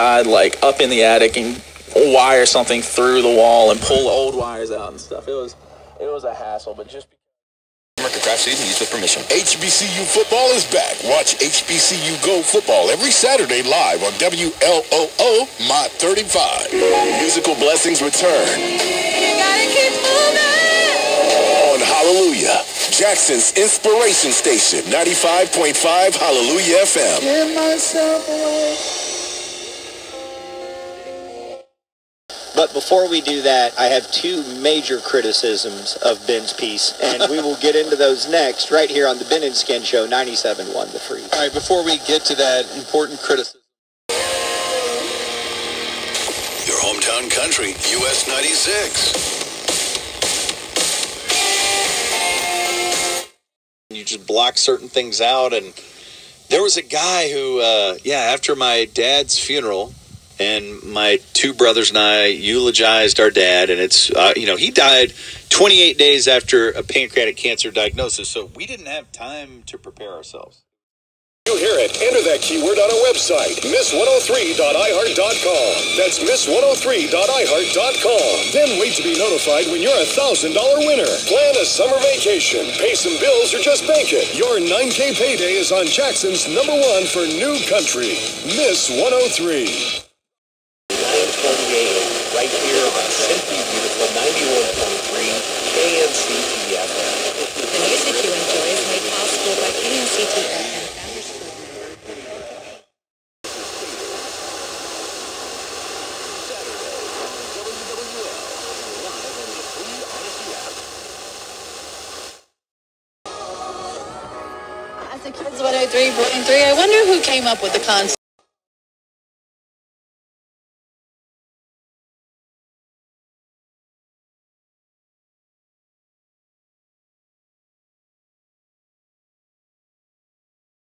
had like up in the attic and wire something through the wall and pull old wires out and stuff. It was it was a hassle, but just America craft season used with permission. HBCU football is back. Watch HBCU Go Football every Saturday live on WLOO Mott 35. Musical blessings return You gotta keep moving. on Hallelujah. Jackson's inspiration station, 95.5 Hallelujah FM. Give myself away. But before we do that, I have two major criticisms of Ben's piece, and we will get into those next, right here on the Ben and Skin Show, 97.1 The Freak. All right, before we get to that important criticism, Your hometown country, US 96. you just block certain things out. And there was a guy who, uh, yeah, after my dad's funeral, and my two brothers and I eulogized our dad, and it's, uh, you know, he died 28 days after a pancreatic cancer diagnosis, so we didn't have time to prepare ourselves. You hear it. Enter that keyword on our website, miss103.iheart.com. That's miss103.iheart.com. Then wait to be notified when you're a $1,000 winner. Plan a summer vacation, pay some bills, or just bank it. Your 9K payday is on Jackson's number one for new country, Miss 103. 928 right here on Simply Beautiful 91.3 KNCTFM. The music you enjoy is made possible by KNCTFM Founders Club member. Kids 103.3. I wonder who came up with the concept.